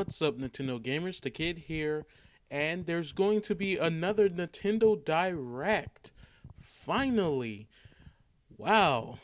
What's up, Nintendo gamers? The kid here, and there's going to be another Nintendo Direct. Finally! Wow,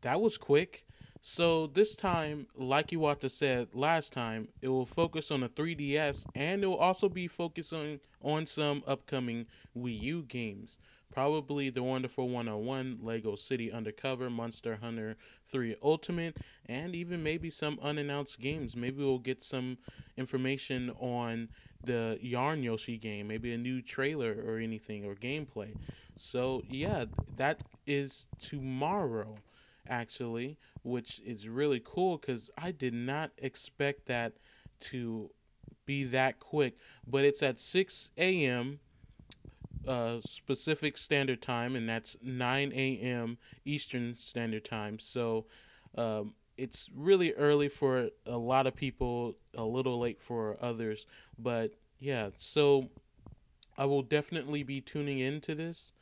that was quick. So, this time, like Iwata said last time, it will focus on the 3DS and it will also be focusing on some upcoming Wii U games. Probably The Wonderful 101, Lego City Undercover, Monster Hunter 3 Ultimate, and even maybe some unannounced games. Maybe we'll get some information on the Yarn Yoshi game, maybe a new trailer or anything or gameplay. So, yeah, that is tomorrow actually, which is really cool because I did not expect that to be that quick. But it's at 6 a.m. Uh, Pacific standard time, and that's 9 a.m. Eastern Standard Time. So um, it's really early for a lot of people, a little late for others. But yeah, so I will definitely be tuning into this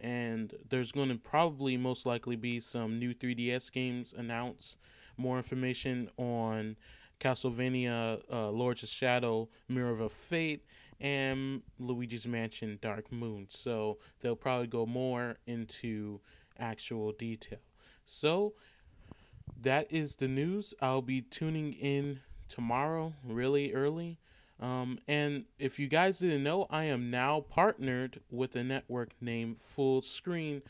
and there's going to probably most likely be some new 3DS games announced. More information on Castlevania, uh, Lords of Shadow, Mirror of Fate, and Luigi's Mansion Dark Moon. So they'll probably go more into actual detail. So that is the news. I'll be tuning in tomorrow, really early. Um, and if you guys didn't know, I am now partnered with a network named Fullscreen,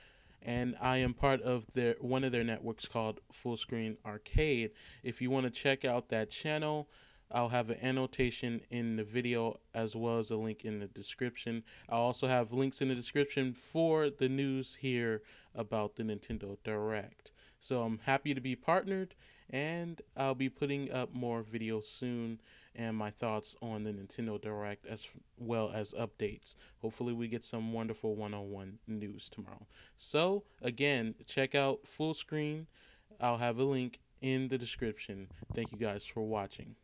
and I am part of their one of their networks called Fullscreen Arcade. If you want to check out that channel, I'll have an annotation in the video as well as a link in the description. I'll also have links in the description for the news here about the Nintendo Direct. So I'm happy to be partnered and I'll be putting up more videos soon and my thoughts on the Nintendo Direct as well as updates. Hopefully, we get some wonderful 101 news tomorrow. So, again, check out Fullscreen. I'll have a link in the description. Thank you guys for watching.